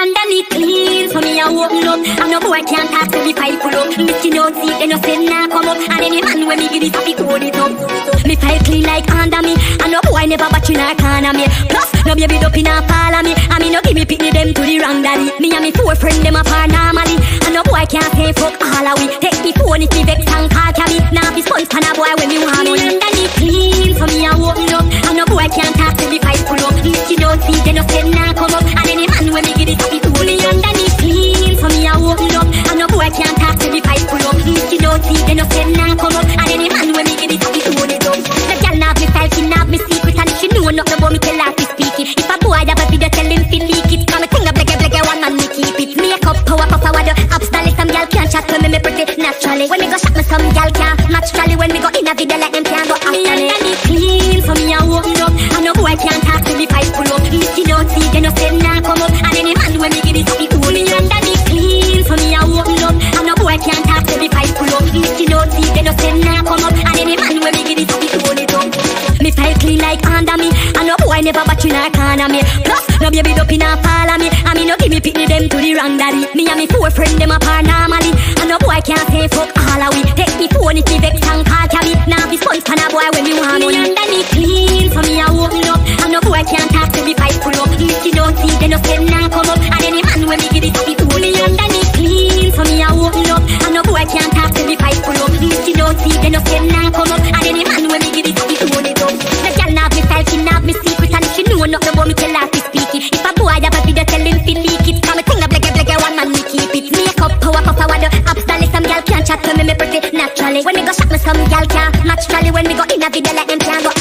underneath clean, so me a open up. And no boy can't talk to me pipe pull up. Miss you don't see, they no send nah come up. And any man when me give this happy code it up. Me file clean like under me. And no boy never batch in a corner me. Plus, no baby up in a parlor me. And me no give me pitney them to the wrong daddy. Me and me four friend them apart normally. And no boy can't say fuck all of we. Take me phone if me vex and call cabby. Now be sponge pan a boy when me want money. Underneath clean, so me a open up. And she know nothing about me tell her to speak it. If a boy have a video, tell him to leak it. Come thing a blege blege one man me keep it. Make up power puff power the obstacle. Some girl can't chat to me, me pretty naturally. When me go shot me, some girl can't match jolly. When me go in a video like them can't go after me. Underneath clean, so me a open up. And no boy can't talk to me pipe pull up. Miss you don't see, they no send nah come up. And any man when me give it happy to me underneath clean, so me a open up. And no boy can't talk to me pipe pull up. Miss you don't see, they no send nah come up. And any man when me give it happy to me up. Me file clean like under me. And no boy never batch in a corner me. Plus, no baby up in a follow me. And me no give me pitney them to the wrong daddy. Me and me four friend them apart normally. And no boy can't say fuck all of we. Take me phone if me vex and call cabby. Now be sponge pan a boy when me want money. Underneath clean, so me a open up. chat to me, me pretty naturally. When me go shop me some gal can't match trolley. When me go in a video, like them can't go